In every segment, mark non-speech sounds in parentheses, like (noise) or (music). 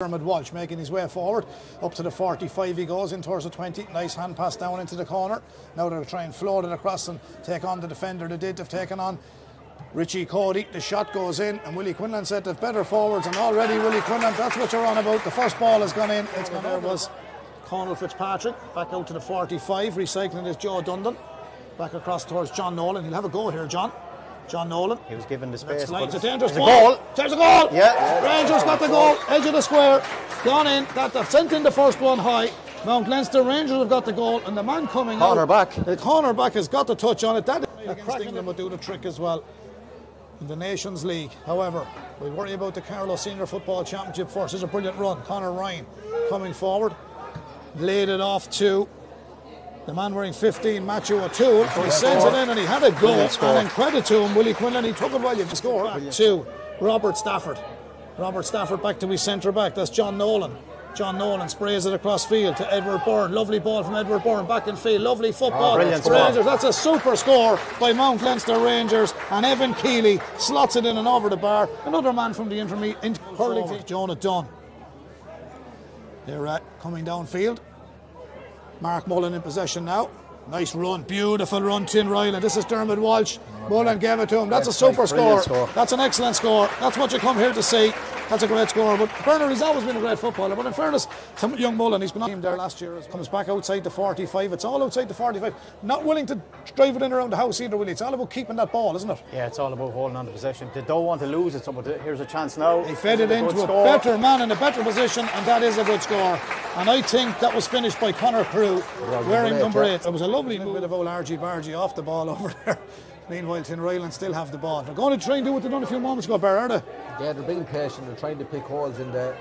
Dermot Walsh making his way forward. Up to the 45 he goes in towards the 20 nice hand pass down into the corner. Now they're trying to float it across and take on the defender they did have taken on Richie Cody. The shot goes in and Willie Quinlan said they've better forwards and already Willie Quinlan that's what you're on about. The first ball has gone in it's gone there was Conal Fitzpatrick back out to the 45 recycling is Joe Dundon. Back across towards John Nolan. He'll have a go here John John Nolan He was given the space. Slides but it dangerous there's a ball. goal. There's a goal. Yeah. Rangers got the goal. Edge of the square. Gone in. That they've sent in the first one high. Mount Leinster Rangers have got the goal, and the man coming Corner out. back. The corner back has got the touch on it. That against England would do the trick as well. In the Nations League, however, we worry about the Carlow Senior Football Championship first. This is a brilliant run. Connor Ryan coming forward, laid it off to the man wearing 15, Matthew O'Toole, he sends it in and he had a goal. And in credit to him, Willie Quinlan, he took it well. You score. Back to Robert Stafford. Robert Stafford back to his centre back. That's John Nolan. John Nolan sprays it across field to Edward Byrne. Lovely ball from Edward Byrne back in field. Lovely football. Oh, brilliant. Rangers. That's a super score by Mount Leinster Rangers. And Evan Keeley slots it in and over the bar. Another man from the intermediate team, Jonah Dunn. They're uh, coming downfield. Mark Mullen in possession now. Nice run, beautiful run, Tinryland. This is Dermot Walsh. Mullen gave it to him. That's a super score. Score. That's an excellent score. That's what you come here to see. That's a great score. But Bernard, he's always been a great footballer. But in fairness to young Mullen, he's been on the team there last year. Comes back outside the 45. It's all outside the 45. Not willing to drive it in around the house either, Willie. It's all about keeping that ball, isn't it? Yeah, it's all about holding on to possession. They don't want to lose it, so but here's a chance now. He fed it into a score. better man in a better position, and that is a good score. And I think that was finished by Connor Carew, wearing number eight. It was a lovely bit of old Argy Bargy off the ball (laughs) over there. Meanwhile, Tinryland still have the ball. They're going to try and do what they done a few moments ago, Bear, are they? Yeah, they're being patient. They're trying to pick holes in the.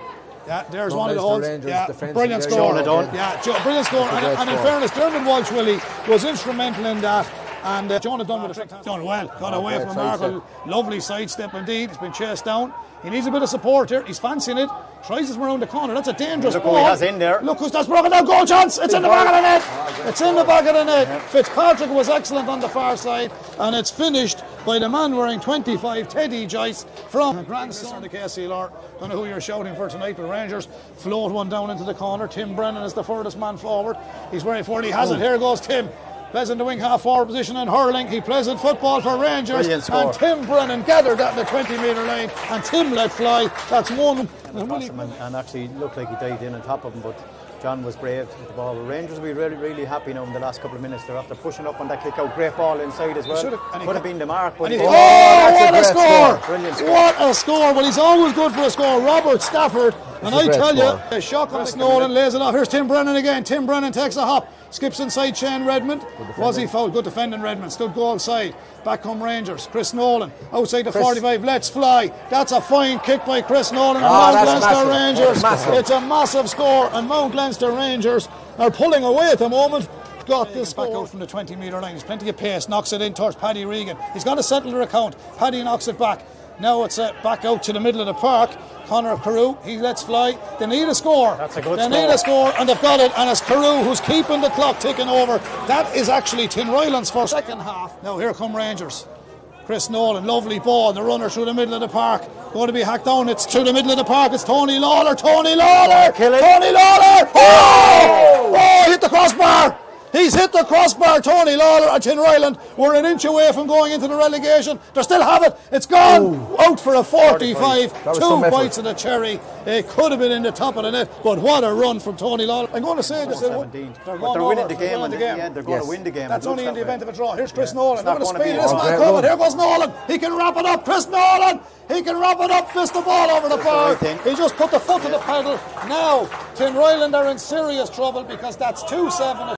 Yeah, there's one of the holes. Rangers Yeah, brilliant score. very Jonah Dunn. Yeah, Jo- brilliant score. That's a And, and in fairness, Dermot Walsh Willie was instrumental in that. And uh, Jonah Dunn with a trick done well. Got away great from a Markle. Lovely sidestep indeed. He's been chased down. He needs a bit of support here. He's fancying it. Tries it from around the corner. That's a dangerous Look who ball. he has in there. Look who's that's broken down. Goal chance. It's in the back of the net. It's in the back of the net. Fitzpatrick was excellent on the far side, and it's finished by the man wearing 25, Teddy Joyce from grandson of the KCLR. Don't know who you're shouting for tonight, but Rangers float one down into the corner. Tim Brennan is the furthest man forward. He's wearing 40. He has it. Here goes Tim. Plays in the wing half forward position and hurling. He plays in football for Rangers. And Tim Brennan gathered that in the 20 metre line, and Tim let fly. That's one. And and, and actually looked like he dived in on top of him, but John was brave with the ball. Rangers will be really, really happy now in the last couple of minutes. They're after pushing up on that kick out. Great ball inside as well. should've- and he Could have been the mark, but And he he's- didn't. oh, what a great score! score. Brilliant score. What a score! Well, he's always good for a score. Robert Stafford, and I tell score. you, a shock on Snowden lays it off. Here's Tim Brennan again. Tim Brennan takes a hop, skips inside Shane Redmond. Was he fouled? Good defending Redmond. Stood goal side. Back come Rangers. Chris Nolan outside the 45. Let's fly. That's a fine kick by Chris Nolan. And Oh, Mount that's Leinster. Rangers. Massive. It's a massive score, and Mount Leinster Rangers are pulling away at the moment. Got this back out from the 20 metre line. There's plenty of pace. Knocks it in towards Paddy Regan. He's got to settle the account. Paddy knocks it back. Now it's uh, back out to the middle of the park. Connor Carew, he lets fly. They need a score. That's a good they score. need a score, and they've got it. And it's Carew who's keeping the clock ticking over. That is actually Tinryland's first second half. Now here come Rangers. Chris Nolan, lovely ball, the runner through the middle of the park. Going to be hacked down. It's through the middle of the park. It's Tony Lawler. Tony Lawler. Tony Lawler. Oh! Oh, hit the crossbar. He's hit the crossbar, Tony Lawler and Tinryland. We're an inch away from going into the relegation. They still have it. It's gone. Out for a 45. That was Two some effort. bites of the cherry. It could have been in the top of the net, but what a run from Tony Lawler. I'm going to say this. Uh, they're, they're winning the game, winning and the they- game. yeah, they're going Yes. to win the game. That's only in the event way. of a draw. Here's Chris Nolan. It's Look not gonna speed be this a man coming. Here goes Nolan. He can wrap it up. Chris Nolan. He can wrap it up. Fist the ball over the the bar. He just put the foot to the pedal. Now, Tinryland are in serious trouble because that's 2 7.